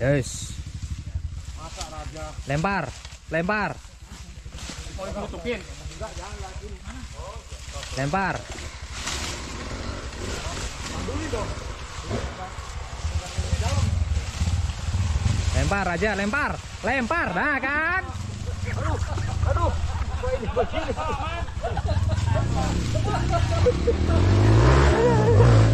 Yes. Lempar, lempar, mau ditutupin lempar. Lempar aja, lempar, lempar, nah kan? Ulangi.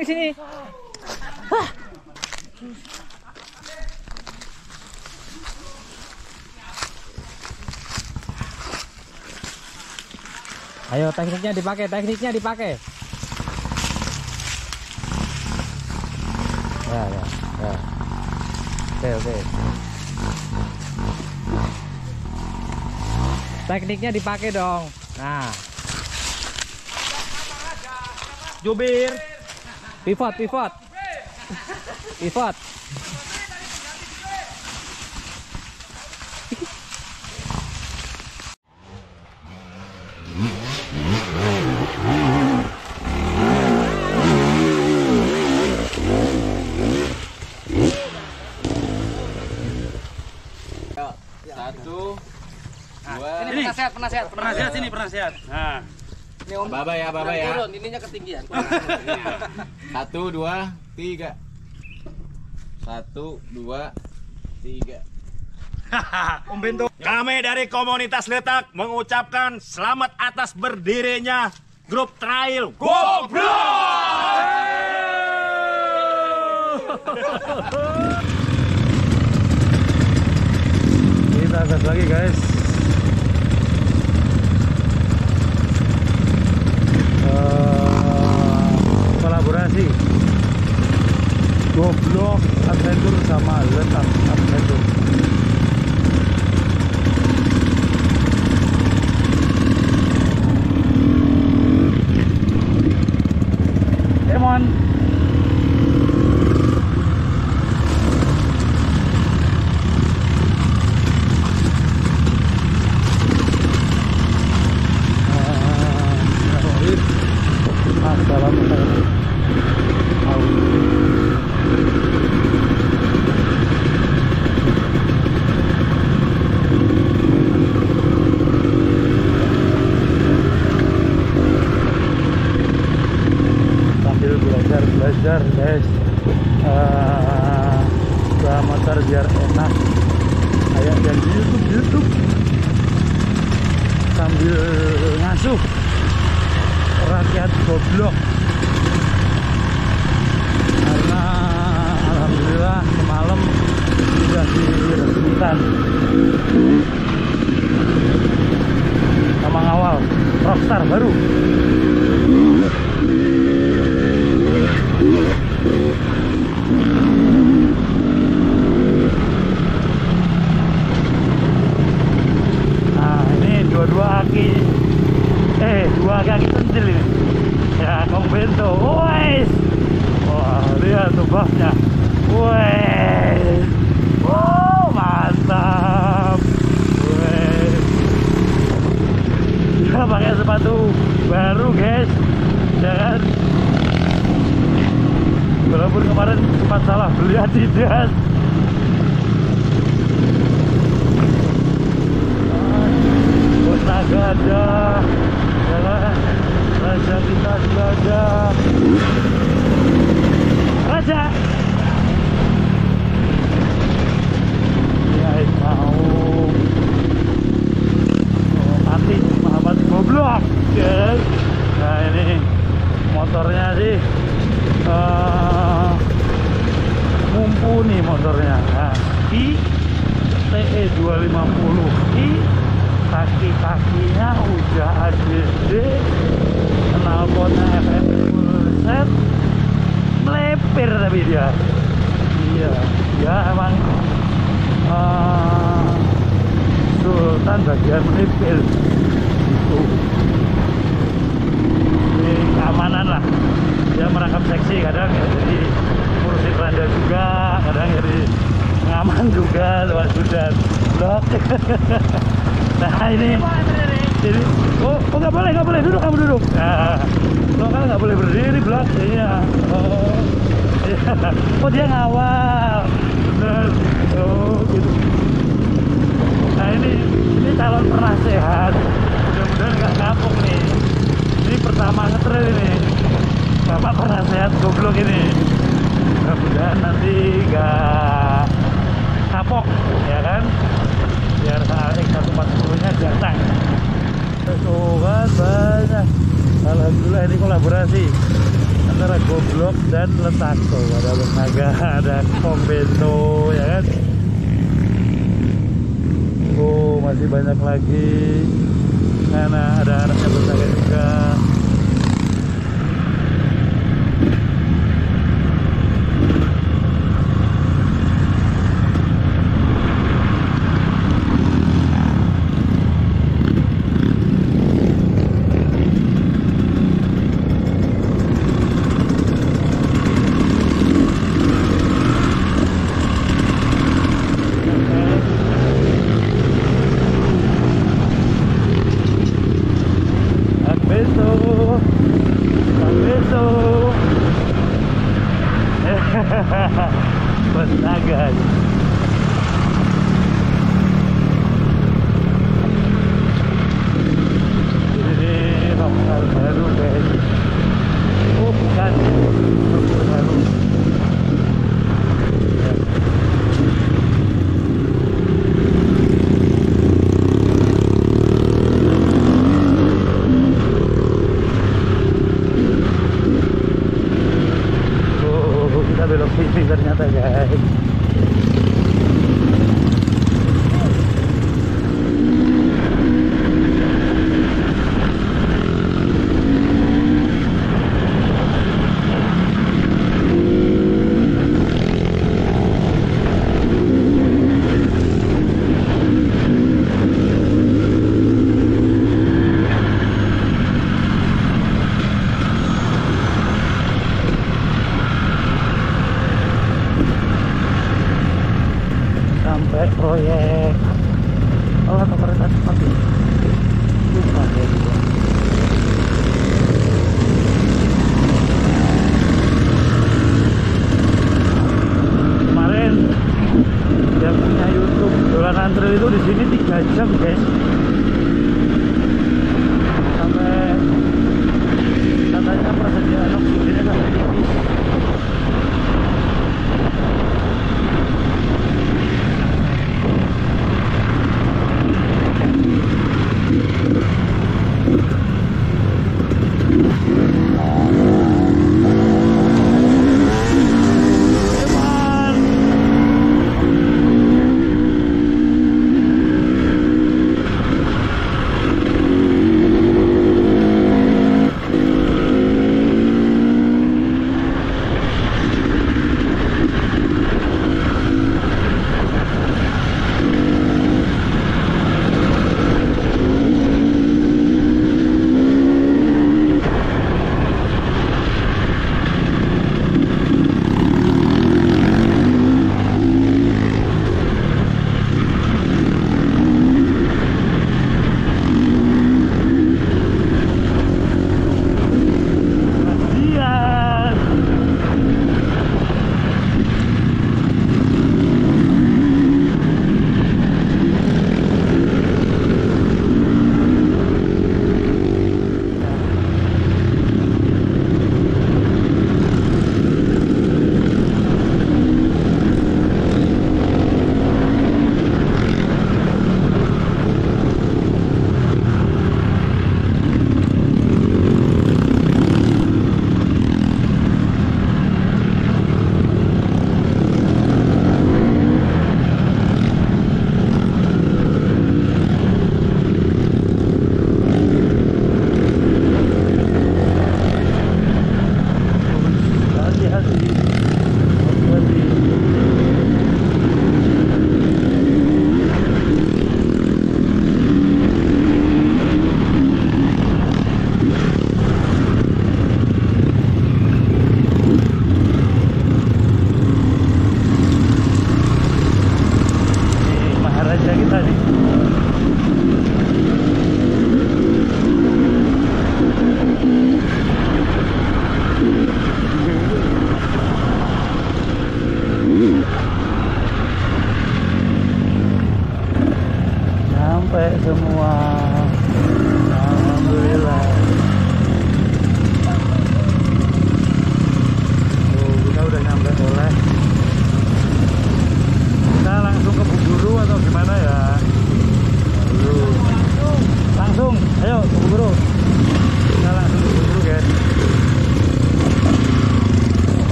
Di sini? Ayo tekniknya dipakai, tekniknya dipakai. Ya, ya, ya. Oke, oke. Tekniknya dipakai dong. Nah, jubir pivot, pivot. Pivot. Satu, dua, ini penasihat penasihat penasihat sini penasihat nah ini om. Baba ya, baba ya. turun ininya ketinggian Satu, dua, tiga. Satu, dua, tiga. Om Bento kami dari komunitas letak mengucapkan selamat atas berdirinya grup trail Kita gas lagi guys. Eh, kolaborasi Goblok Adventure sama Letak Adventure. belajar guys Eh, bawa motor biar enak kayak yang di YouTube YouTube sambil ngasuh rakyat goblok karena alhamdulillah semalam sudah diresmikan sama awal rockstar baru has melepir tapi dia. Iya. Ya emang eh, Sultan bagian melepir itu. Ini keamanan lah. Dia merangkap seksi kadang ya jadi ngurusin randa juga kadang jadi ngaman juga luar sudan. Blok. Nah ini. Jadi oh oh nggak boleh nggak boleh. Duduk kamu duduk. Nah lo kan nggak boleh berdiri blok. Iya. Oh. oh dia ngawal. Bener oh gitu. Nah ini ini calon pernah sehat mudah-mudahan nggak kapok nih. Ini pertama ngetrail ini. Bapak pernah sehat goblok ini. Mudah-mudahan nanti nggak kapok ya kan? Biar KX 140 nya datang. Kan banyak. Alhamdulillah ini kolaborasi antara Goblok dan Letako ada Lembaga ada Kong Bento ya kan? Oh masih banyak lagi. Mana ada anaknya Lembaga juga Okay.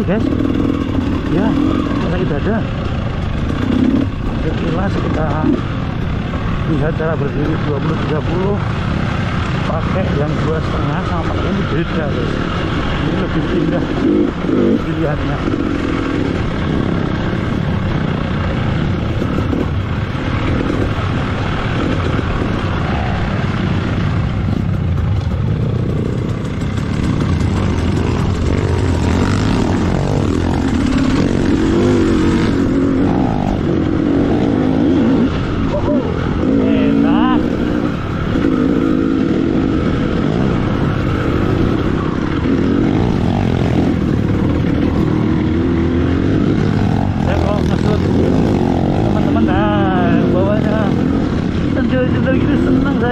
Sini guys. Ya sakit dada sekilas kita lihat cara berdiri 20-30 pakai yang dua setengah sama pakai ini beda guys. Ini lebih indah dilihatnya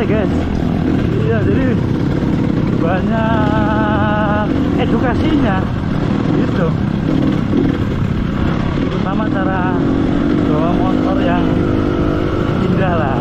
guys. Iya jadi banyak edukasinya. Gitu. Terutama cara bawa motor yang indah lah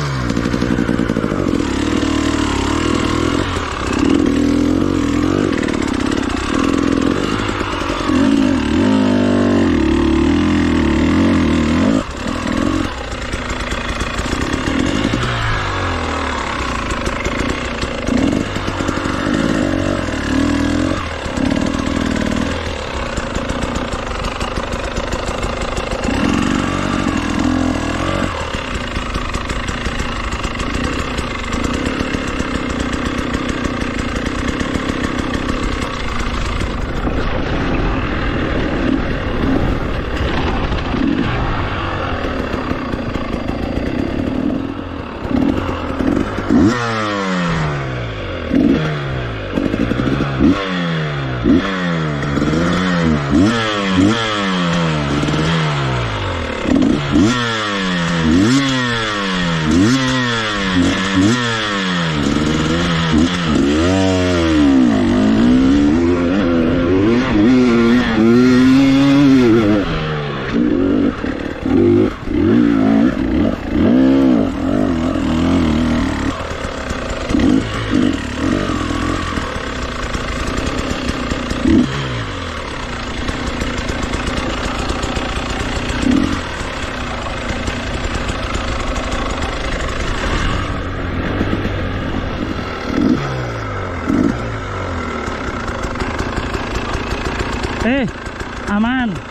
Eh, aman.